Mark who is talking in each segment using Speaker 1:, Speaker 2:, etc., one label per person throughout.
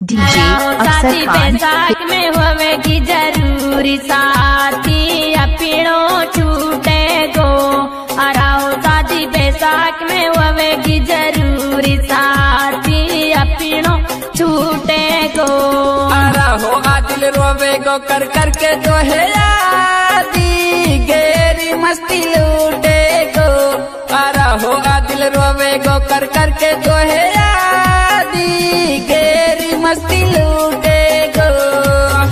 Speaker 1: DJ
Speaker 2: साथी
Speaker 1: खान।
Speaker 2: बैसाख में होवेगी ज़रूरी साथी। अपीणो छूटे गो अराओ शादी बैसाख में होवेगी ज़रूरी साथी। अपीणो छूटे गो
Speaker 3: आरा हो आदिल रोवे गो कर कर के तो है यादी गेरी मस्ती लूटे गो आरा हो आदिल रोवे गो कर कर के तो है यादी मस्ती लूटे गो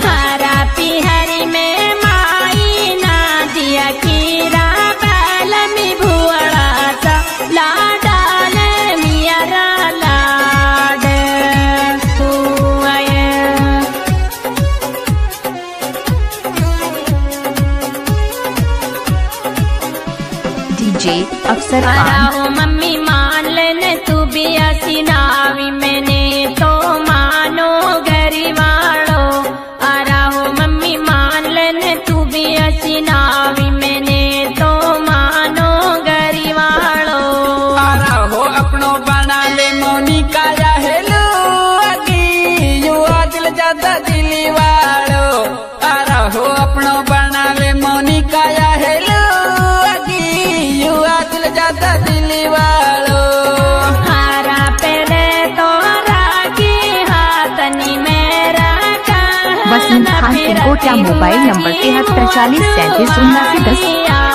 Speaker 2: हरा पिहरी में माई ना दिया कीरा बैलमी भुअड़ा सा। लाडाले मियरा लाड
Speaker 1: डीजे अफसर खान।
Speaker 2: मम्मी मान लेने तू भी ऐसी नावी। मैंने
Speaker 3: बना ले मोनी का या हेलो अगी युवा दिल ज़्यादा दिली वालो आरा हो अपनो बना ले मोनी का या हेलो अगी युवा दिल ज़्यादा दिली वालो
Speaker 2: हारा पहले तो राखी हाथनी मेरा
Speaker 1: वसंत खान तिलकोटिया मोबाइल नंबर तिहत्तर चालीस सैंतीस उन्नासी दस।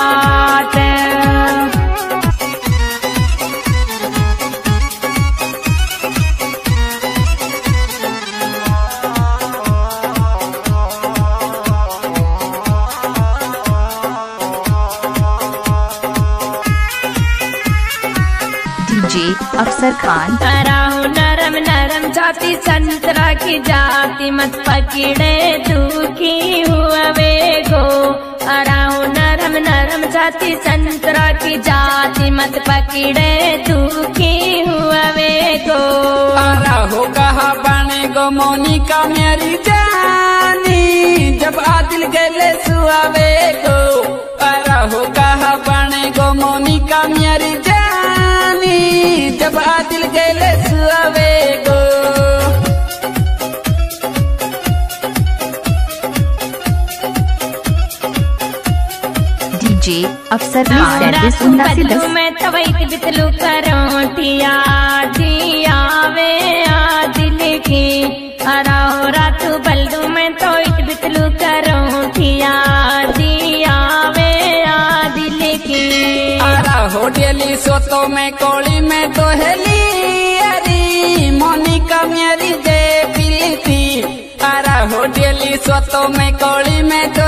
Speaker 1: अफसर खान।
Speaker 2: नरम नरम जाति संतरा की जाति मत पकड़े दुखी हुआ गो अराहू नरम नरम जाति संतरा की जाति मत पकड़े दुखी हुआ गो
Speaker 3: आरा हो कहा बने गो मोनी का मेरी जानी। जब आदिल गले सुआवे गो अराहो कहा बने गो मोनी का मेरी जानी। जब आदिल गले सुआवे गो
Speaker 1: डीजे अफसर सर्विस से दस।
Speaker 2: मैं तवैत बितलू करोटिया दिया वे।
Speaker 3: डेली सोतो में कोली में तो हेली अरी मोनी का मेरी दे थी। आरा हो डेली सोतो में कोली में तो